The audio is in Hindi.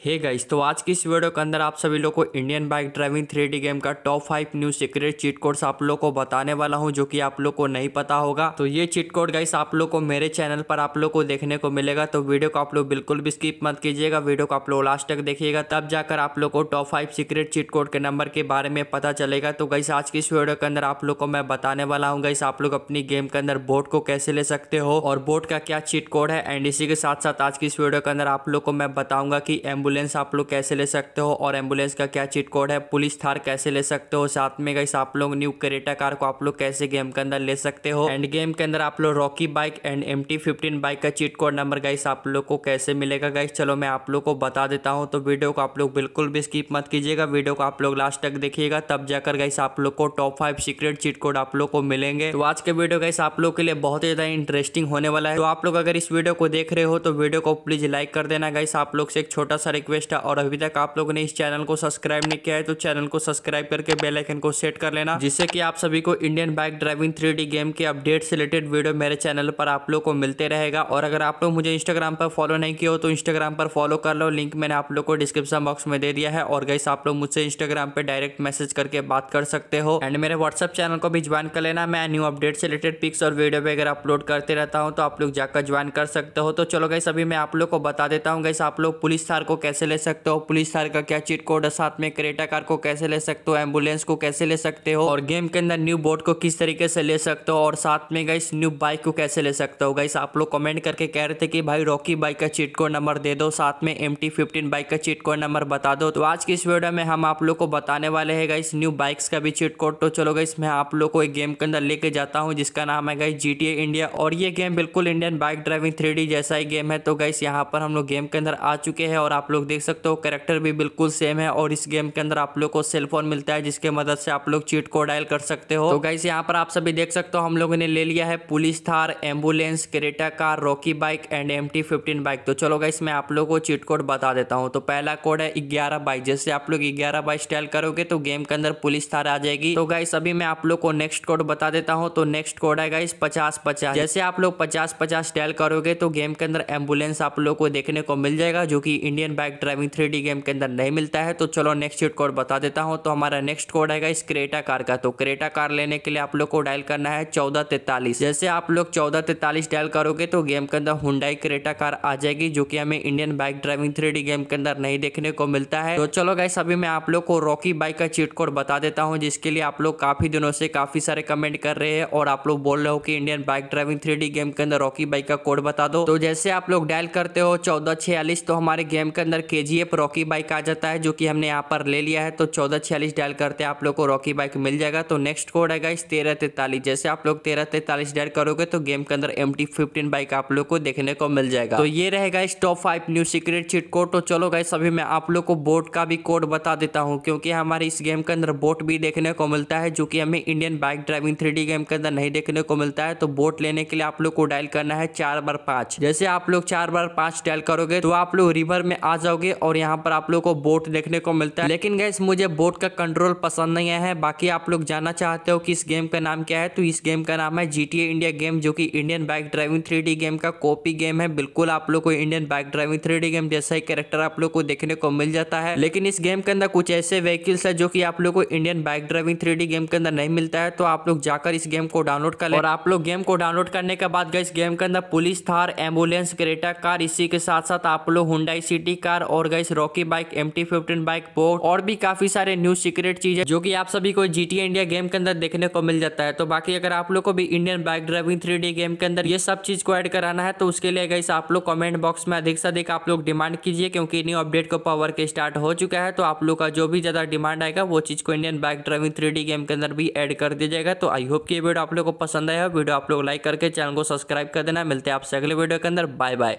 हे hey गाइस तो आज की इस वीडियो के अंदर आप सभी लोग को Indian bike driving three game का top five new secret cheat codes आप लोग को बताने वाला हूँ, जो कि आप लोग को नहीं पता होगा। तो ये चीट कोड गाइस आप लोग को मेरे चैनल पर आप लोग को देखने को मिलेगा तो वीडियो को आप लोग बिल्कुल भी स्किप मत कीजिएगा। वीडियो को आप लोग लास्ट तक देखिएगा, तब जाकर आप लोग को top five secret cheat code के नंबर के बारे में पता चलेगा। तो गाइस आज की इस वीडियो के अंदर आप लोग को मैं बताने वाला हूँ गाइस आप लोग अपनी गेम के अंदर बोट को कैसे ले सकते हो, और बोट का क्या चीट कोड है। एंड इसी के साथ साथ आज की इस वीडियो के अंदर आप लोग को मैं बताऊँगा की एंबुलेंस आप लोग कैसे ले सकते हो और एंबुलेंस का क्या चीट कोड है? पुलिस थार कैसे ले सकते हो? साथ में गई आप लोग न्यू करेटा कार को आप लोग कैसे गेम के अंदर ले सकते हो? एंड गेम के अंदर आप लोग Rocky bike and M bike का चीट कोड नंबर गाइस आप लोग को कैसे मिलेगा गाइस चलो मैं आप लोग को बता देता हूँ तो वीडियो को आप लोग बिल्कुल भी स्कीप मत कीजिएगा। वीडियो को आप लोग लास्ट तक देखिएगा, तब जाकर गाइस आप लोग को top five secret cheat code आप लोग को मिलेंगे। तो आज के वीडियो गाइस आप लोग के लिए बहुत ही ज़्यादा इंटरेस्टिंग होने वाला है। तो आप लोग अगर इस वीडियो को देख रहे हो तो वीडियो को प्लीज़ लाइक कर देना गाइस आप लोग से एक छोटा सा रिक्वेस्ट है और अभी तक आप लोगों ने इस चैनल को सब्सक्राइब नहीं किया है तो चैनल को सब्सक्राइब करके बेल आइकन को सेट कर लेना, जिससे कि आप सभी को Indian bike driving three game के अपडेट से रिलेटेड वीडियो मेरे चैनल पर आप लोग को मिलते रहेगा। और अगर आप लोग मुझे इंस्टाग्राम पर फॉलो नहीं किया हो तो इंस्टाग्राम पर फॉलो कर लो। लिंक मैंने आप लोग को डिस्क्रिप्शन बॉक्स में दे दिया है। और गई आप लोग मुझसे इंस्टाग्राम पर डायरेक्ट मैसेज करके बात कर सकते हो। एंड मेरे व्हाट्सअप चैनल को भी ज्वाइन कर लेना। मैं न्यू अपडेट से रिलेटेड पिक्स और वीडियो वगैरह अपलोड करते रहता हूँ तो आप लोग जाकर ज्वाइन कर सकते हो। तो चलो गई अभी मैं आप लोग को बता देता हूँ। गई आप लोग पुलिस थार को कैसे ले सकते हो? पुलिस थार का क्या चीट कोड है? साथ में क्रेटा कार को कैसे ले सकते हो? एंबुलेंस को कैसे ले सकते हो? और गेम के अंदर न्यू बोट को किस तरीके से ले सकते हो? और साथ में गाइस न्यू बाइक को कैसे ले सकते हो? गाइस आप लोग कमेंट करके कह रहे थे कि भाई रॉकी बाइक का चीट कोड नंबर दे दो। साथ में एम बाइक का चीट कोड नंबर बता दो। तो आज की इस वीडियो में हम आप लोग को बताने वाले हैं गाइस न्यू बाइक्स का भी चीट कोड तो चलो गाइस मैं आप लोग को एक गेम के अंदर लेके जाता हूँ, जिसका नाम है गाइस जी इंडिया और ये गेम बिल्कुल इंडियन बाइक ड्राइविंग थ्री जैसा ही गेम है। तो गाइस यहाँ पर हम लोग गेम के अंदर आ चुके हैं और आप लोग देख सकते हो करेक्टर भी बिल्कुल सेम है और इस गेम के अंदर आप लोग को सेलफोन मिलता है जिसके मदद से आप लोग चीट को डायल कर सकते हो। तो गाइस यहाँ पर आप सभी देख सकते हो, हम लोगों ने ले लिया है police Thar ambulance Creta car Rocky bike and M T bike तो चलो गाइस मैं आप लोगों को चीट कोड बता देता हूँ। तो पहला कोड है ग्यारह बाइक। जैसे आप लोग ग्यारह बाइक स्टाइल करोगे तो गेम के अंदर पुलिस थार आ जाएगी। तो गाइस अभी मैं आप लोग को नेक्स्ट कोड बता देता हूँ। तो नेक्स्ट कोड है गाइस पचास पचास। जैसे आप लोग पचास पचास स्टाइल करोगे तो गेम के अंदर एंबुलेंस आप लोग को देखने को मिल जाएगा, जो कि Indian bike driving three game के अंदर नहीं मिलता है। तो चलो नेक्स्ट चीट कोड बता देता हूँ। तो हमारा नेक्स्ट कोड आएगा इस क्रेटा कार का। तो क्रेटा कार लेने के लिए आप लोग को डायल करना है चौदह तैतालीस। जैसे आप लोग चौदह तैतालीस डायल करोगे तो गेम के अंदर हुडाई क्रेटा कार आ जाएगी, जो कि हमें Indian bike driving three game के अंदर नहीं देखने को मिलता है। तो चलो गाइस अभी मैं आप लोग को रॉकी बाइक का चीट कोड बता देता हूँ, जिसके लिए आप लोग काफ़ी दिनों से काफ़ी सारे कमेंट कर रहे हैं और आप लोग बोल रहे हो कि Indian bike driving three game के अंदर रॉकी बाइक का कोड बता दो। तो जैसे आप लोग डायल करते हो चौदह छियालीस तो हमारे गेम के अंदर K G F Rocky bike आ जाता है, जो कि हमने यहाँ पर ले लिया है। तो चौदह छियालीस डायल करते आप लोग को रॉकी बाइक मिल जाएगा। तो नेक्स्ट कोड है इस तेरह तैतालीस। जैसे आप लोग तेरह तैतालीस डायल करोगे तो गेम के अंदर एम टी बाइक आप लोग को देखने को मिल जाएगा। तो ये रहेगा इस top five new secret cheat code तो चलो गाइस अभी मैं आप लोग को बोट का भी कोड बता देता हूँ, क्योंकि हमारे इस गेम के अंदर बोट भी देखने को मिलता है, जो कि हमें Indian bike driving three game के अंदर नहीं देखने को मिलता है। तो बोट लेने के लिए आप लोग को डायल करना है चार बार पाँच। जैसे आप लोग चार बार पाँच डायल करोगे तो आप लोग रिवर में आ जाओगे और यहाँ पर आप लोग को बोट देखने को मिलता है। लेकिन गैस मुझे बोट का कंट्रोल पसंद नहीं आया है। बाकी आप लोग जानना चाहते हो कि इस गेम का नाम क्या है तो इस गेम का नाम है जी इंडिया गेम जो कि Indian bike driving three game का कॉपी गेम है। बिल्कुल आप लोग को Indian bike driving three game जैसा ही कैरेक्टर आप लोग को देखने को मिल जाता है। लेकिन इस गेम के अंदर कुछ ऐसे व्हीकल्स है जो कि आप लोग को Indian bike driving three game के अंदर नहीं मिलता है। तो आप लोग जाकर इस गेम को डाउनलोड कर ले। और आप लोग गेम को डाउनलोड करने के बाद गए इस गेम के अंदर police Thar ambulance Creta car इसी के साथ साथ आप लोग हुडाई सिटी कार और गई Rocky bike M T fifteen bike board और भी काफ़ी सारे न्यू सीक्रेट चीज़ है, जो कि आप सभी को जी इंडिया गेम के अंदर देखने को मिल जाता है। तो बाकी अगर आप लोग को भी Indian bike driving three game के अंदर ये सब चीज़ को ऐड कराना है तो उसके लिए गई आप लोग कॉमेंट बॉक्स में अधिक से अधिक आप लोग डिमांड कीजिए, क्योंकि न्यू अपडेट को पावर के स्टार्ट हो चुका है तो आप लोग का जो भी ज़्यादा डिमांड आएगा, वो चीज़ को Indian bike driving three game के अंदर भी एड कर दिया जाएगा। तो आई होप की वीडियो आप लोग को पसंद आया वीडियो आप लोग लाइक करके चैनल को सब्सक्राइब कर देना। मिलते हैं आपसे अगले वीडियो के अंदर। Bye bye